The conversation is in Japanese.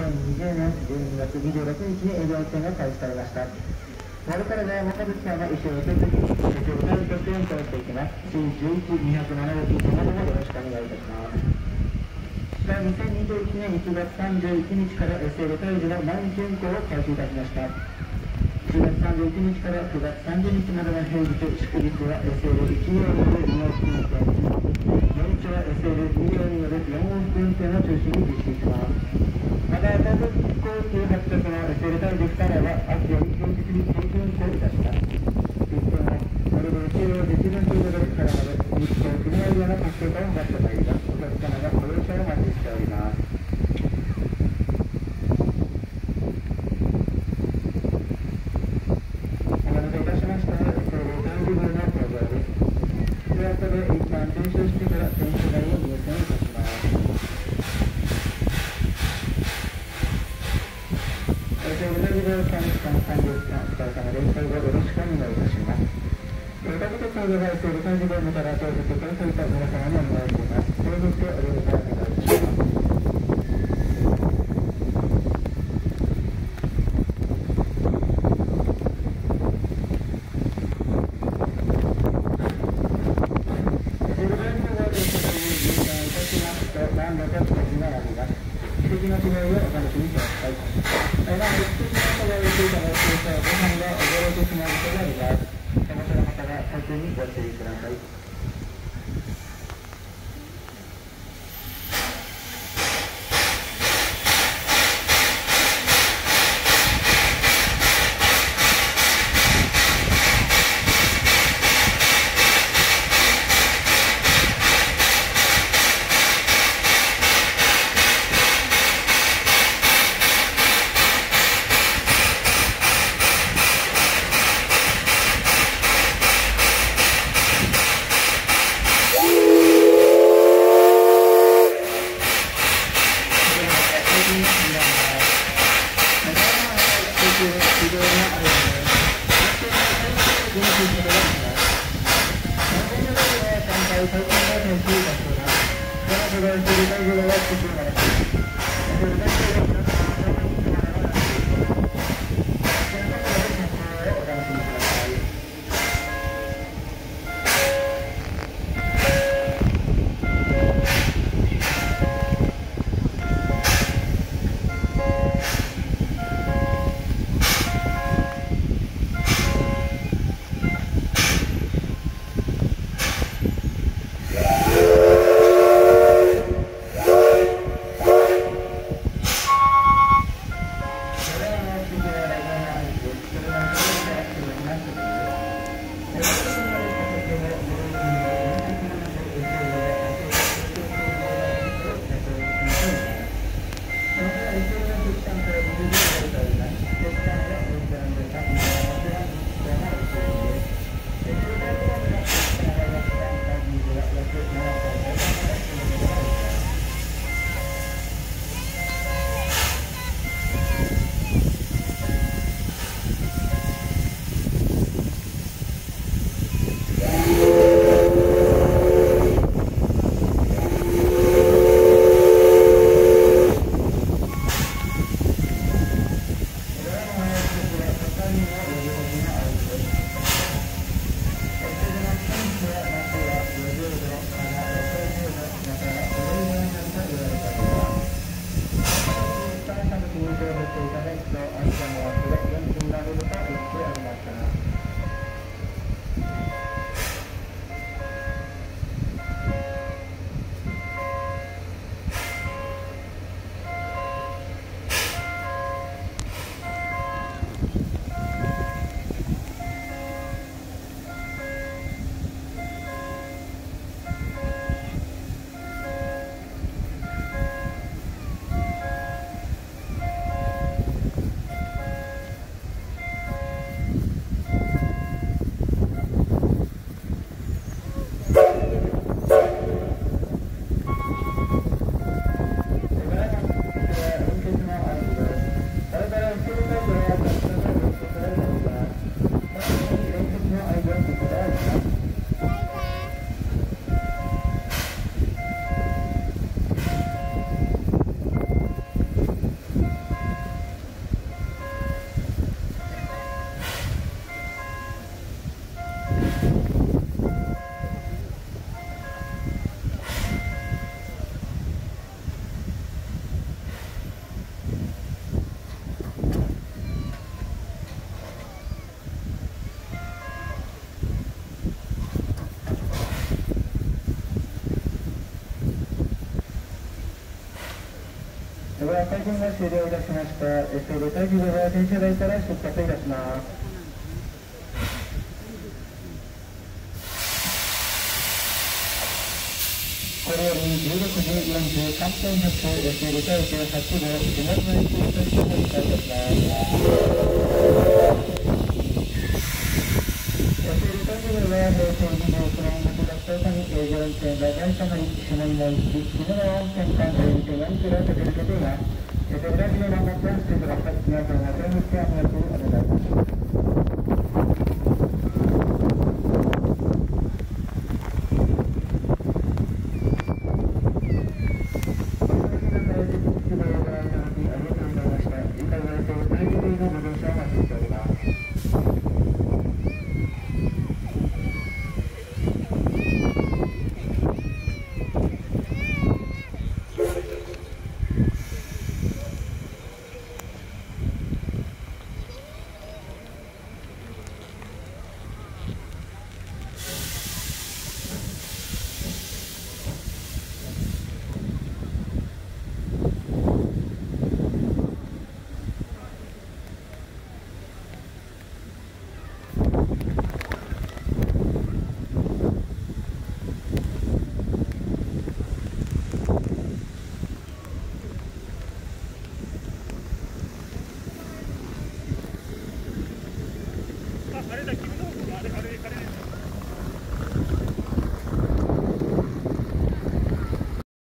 2020年12月26日に営業店が開始されました。これからで本口さんが衣装を受け継ぎ、手帳会として運行していきます。C11270 様でもよろしくお願いいたします。2021年1月31日から SL 退治の毎日運行を開始いたしました。1月31日から9月30日までの平日、祝日は SL1 用による利用運転、土日は SL2 用による4往復運転を中心に実施します。また、東北高級発着の SL 対陸からは、明日より平日に定期運行いたします。一方の、ノルド中央実分中ドルからまで、日東国エリアの活性化を目指してまいります。お客様がご了承をお待ちしております。お待たせいたしました。SL 管理部の登場です。では、ここで一旦停車してから電車台を入線いたします。同じ病気の時間完了したお疲れ様です。よろしくお願いいたします。えー、ダブルコードがしている漢字ゲームから手を振ってくださいた皆様にお願いします。手を振ってお礼をお願いします。何度かお聞きがあります。素敵な違いをお楽しみください。えー、まあ、一時のことを言っていただいていたご飯が驚いてしまうことがあります。お持ちの方が体調 Thank you. ご注意ください。は会見が終了いたしました。SL 対15は電車台から出発いたします。これより16時43分発 SL 対18号地元の駅としてお伝えいたします。SL 対15は平成29年再びご運転が会社の下にも行き、木村温泉間で運転がいくらと出ることが、えっと、同じようなことをしてください。皆さん、お手持ちはお願いします。